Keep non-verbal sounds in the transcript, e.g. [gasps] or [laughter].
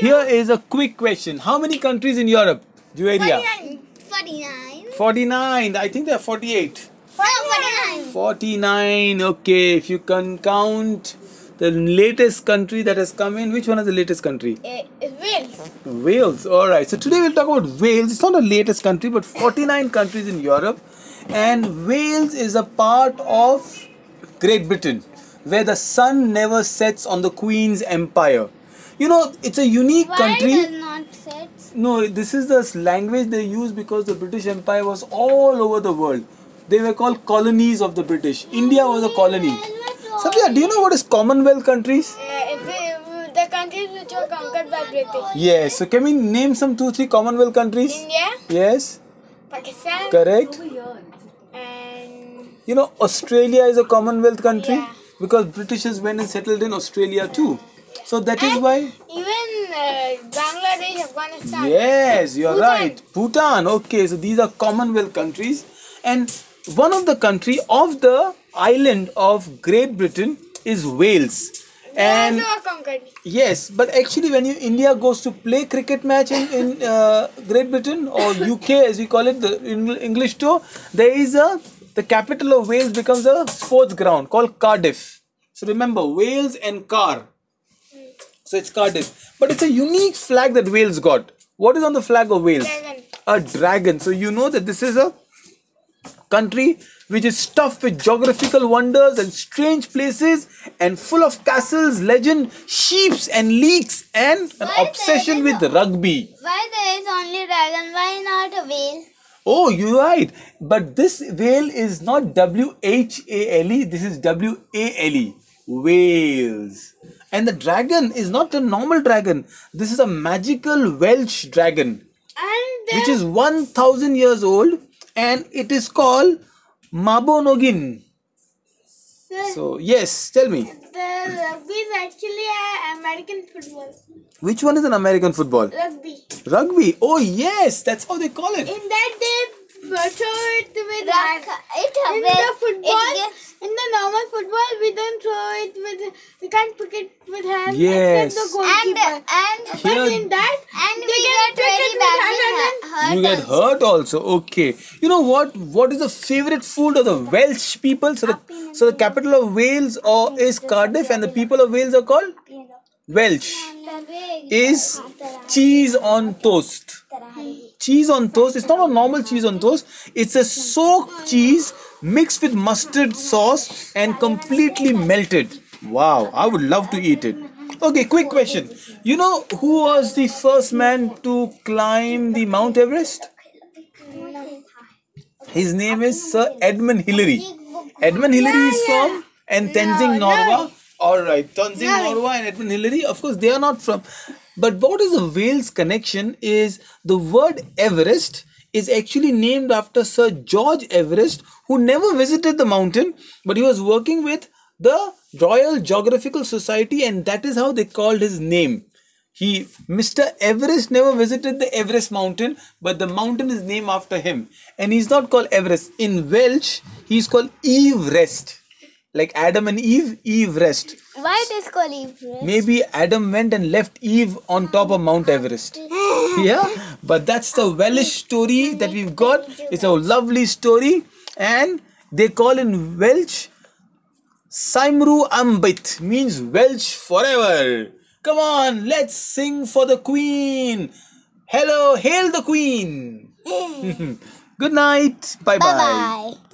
Here is a quick question. How many countries in Europe? Juveria? 49. 49. I think there are 48. Oh, 49. 49. Okay, if you can count the latest country that has come in, which one is the latest country? It, it Wales. Wales. All right. So today we'll talk about Wales. It's not the latest country, but 49 countries in Europe, and Wales is a part of Great Britain, where the sun never sets on the Queen's empire. You know, it's a unique Why country. not set? No, this is the language they use because the British Empire was all over the world. They were called colonies of the British. India was a colony. Safiyah, do you know what is Commonwealth countries? Uh, the countries which were conquered by British. Yes. So can we name some two, three Commonwealth countries? India, Yes. Pakistan, Correct. and You know, Australia is a Commonwealth country Yeah. because Britishers went and settled in Australia too. So that is why. even uh, Bangladesh, Afghanistan. Yes, you're Bhutan. right. Bhutan. Okay, so these are Commonwealth countries, and one of the country of the island of Great Britain is Wales. And also were conquered. yes, but actually, when you India goes to play cricket match in in uh, Great Britain or UK [laughs] as we call it, the English tour, there is a the capital of Wales becomes a sports ground called Cardiff. So remember, Wales and Car. So it's Cardiff. But it's a unique flag that Wales got. What is on the flag of Wales? Dragon. A dragon. So you know that this is a country which is stuffed with geographical wonders and strange places and full of castles, legend, sheeps and leeks and an Why obsession with a- rugby. Why there is only dragon? Why not a whale? Oh, you're right. But this whale is not W H A L E, this is W A L E. Whales. And the dragon is not a normal dragon. This is a magical Welsh dragon, And the, which uh, is 1000 years old and it is called Mabinogion. the, So, yes, tell me. the rugby is actually a American football. Which one is an American football? Rugby. Rugby. Oh, yes, that's how they call it. In that they throw it with Rock- it In will- the football, it in the normal football, we don't throw it with. We can't pick it with hands. Yes. Except the and goalkeeper. and but in that, and they we can get pick very it with hand badly and then hurt You get also. hurt also. Okay. You know what? What is the favorite food of the Welsh people? So the, so the capital of Wales or is Cardiff, and the people of Wales are called Welsh. Is cheese on toast. Cheese on toast. It's not a normal cheese on toast. It's a soaked cheese mixed with mustard sauce and completely melted. Wow, I would love to eat it. Okay, quick question. You know who was the first man to climb the Mount Everest? His name is Sir Edmund Hillary. Edmund Hillary is from and Tenzing Norgay. All right, Tenzing Norgay and Edmund Hillary. Of course, they are not from. But what is the Wales connection? Is the word Everest is actually named after Sir George Everest, who never visited the mountain, but he was working with the Royal Geographical Society, and that is how they called his name. He, Mr. Everest, never visited the Everest mountain, but the mountain is named after him. And he's not called Everest. In Welsh, he's called Eve Rest. Like Adam and Eve, Eve Rest. Why it is called Everest? Maybe Adam went and left Eve on top of Mount Everest. [gasps] Yeah, but that's the Welsh story that we've got. It's a lovely story, and they call in Welsh Cymru am byth means Welsh forever. Come on, let's sing for the Queen. Hello, hail the Queen. [laughs] [laughs] Good night. Bye bye. Bye bye.